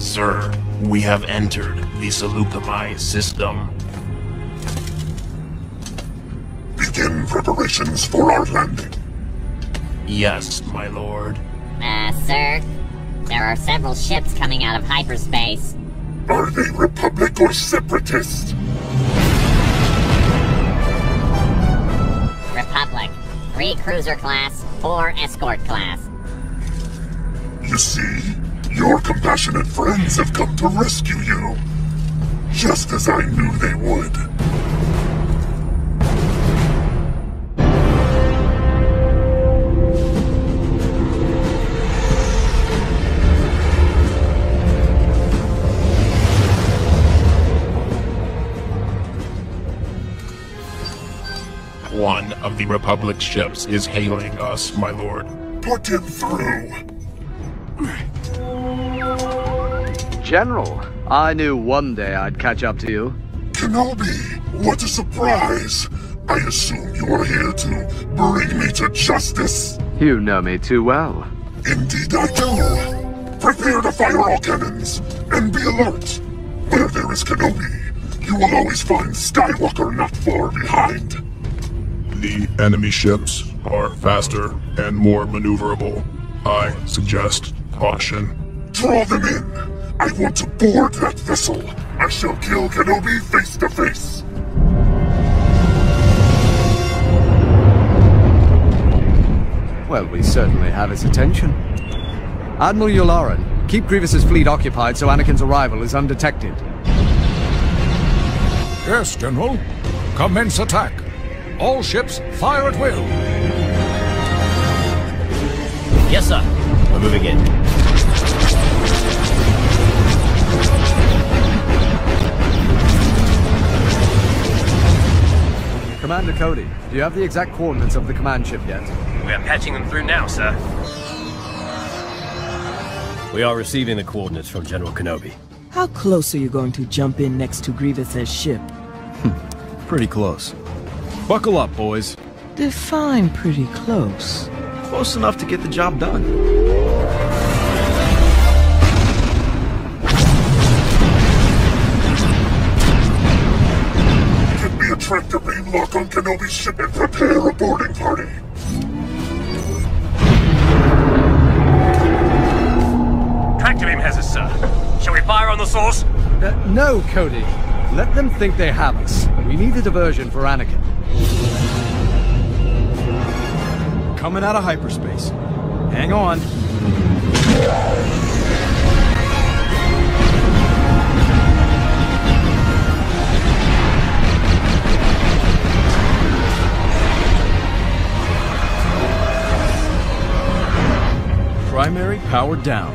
Sir, we have entered the Saleucami system. Begin preparations for our landing. Yes, my lord. Uh, sir? There are several ships coming out of hyperspace. Are they Republic or Separatists? Republic. Three cruiser class, four escort class. You see, your compassionate friends have come to rescue you. Just as I knew they would. One of the Republic ships is hailing us, my lord. Put him through. General, I knew one day I'd catch up to you. Kenobi, what a surprise! I assume you are here to bring me to justice. You know me too well. Indeed I do. Prepare to fire all cannons, and be alert. Where there is Kenobi, you will always find Skywalker not far behind. The enemy ships are faster and more maneuverable. I suggest caution. Draw them in. I want to board that vessel. I shall kill Kenobi face to face. Well, we certainly have his attention. Admiral Yularen, keep Grievous's fleet occupied so Anakin's arrival is undetected. Yes, General. Commence attack. All ships fire at will. Yes, sir. We're moving in. Commander Cody, do you have the exact coordinates of the command ship yet? We are patching them through now, sir. We are receiving the coordinates from General Kenobi. How close are you going to jump in next to Grievous's ship? Hmm, pretty close. Buckle up, boys. Define pretty close. Close enough to get the job done. Tractor beam lock on Kenobi's ship and prepare a boarding party. Tractor beam has us, sir. Shall we fire on the source? Uh, no, Cody. Let them think they have us. We need a diversion for Anakin. Coming out of hyperspace. Hang on. Primary powered down.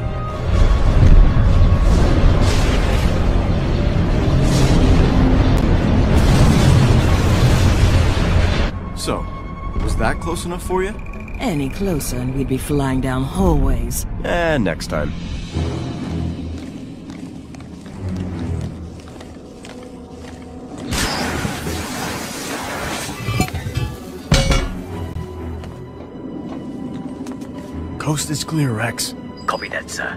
So, was that close enough for you? Any closer and we'd be flying down hallways. Eh, next time. Coast is clear, Rex. Copy that, sir.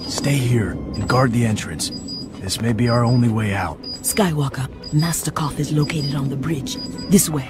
Stay here and guard the entrance. This may be our only way out. Skywalker, Master Koth is located on the bridge. This way.